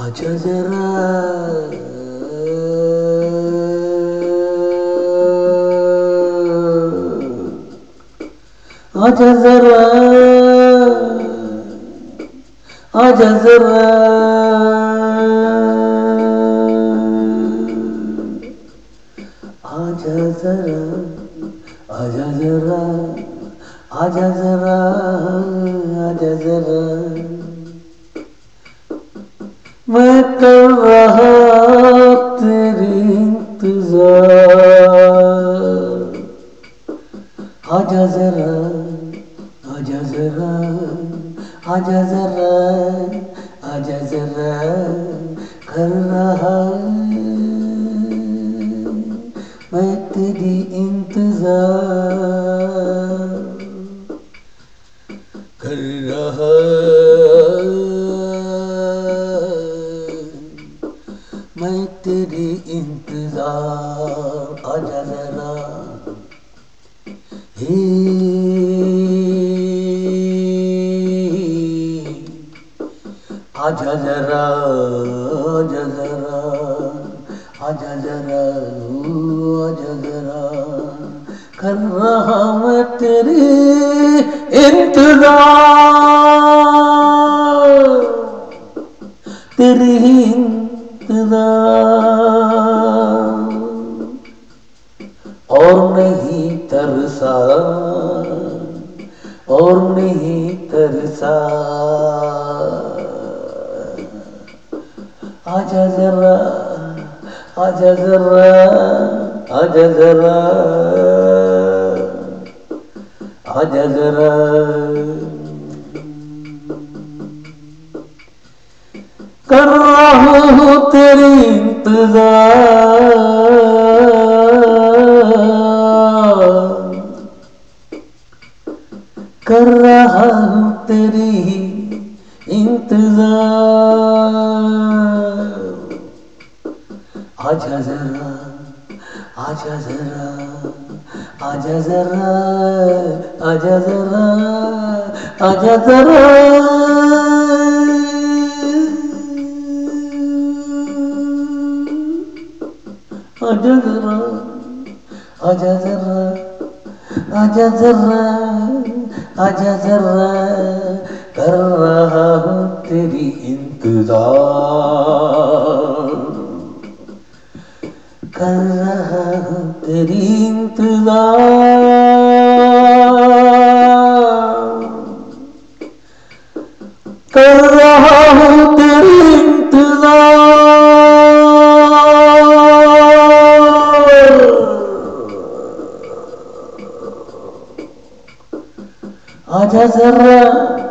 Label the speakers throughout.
Speaker 1: Haca zerrat Haca zerrat Haca zerrat Haca मैं कर रहा तेरी इंतज़ार आजा जरा आजा जरा आजा जरा आजा जरा कर रहा मैं तेरी इंतज़ार कर रहा जरा हे आजा जरा आजा जरा आजा जरा आजा जरा। कर रहा मैं तेरी इंतज़ार तेरी इंतज़ार। और नहीं तरसा, और नहीं तरसा। आजा जरा आजा जरा आजा जरा आजा जरा। कर रहा हूँ तेरी इंतज़ार। Azera Aç Azera Aç Azera Aç Azera Aç Azera Aç Azera Acadırra, acadırra, acadırra, acadırra, karrahahu तेरी इंतज़ार कर रहा हूँ तेरी इंतज़ार कर रहा हूँ तेरी इंतज़ार आजा जरा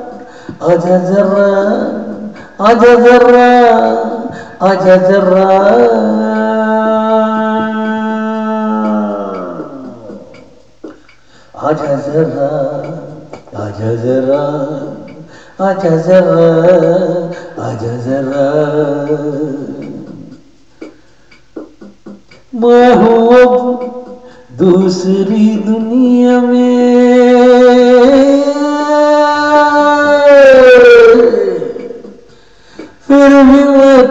Speaker 1: जरा आजा जरा जरा जरा मैं हूँ अब दूसरी दुनिया में।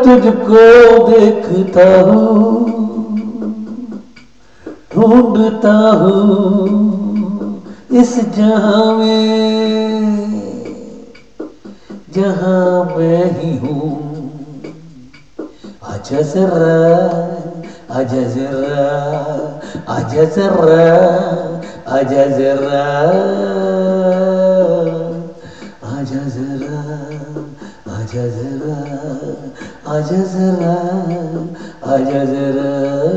Speaker 1: तुझको देखता हूँ, ढूंढता हूँ इस जहाँ में, जहाँ मैं ही हूँ। आजा जरा आजा जरा आजा जरा आजा जरा Acezerem, acezerem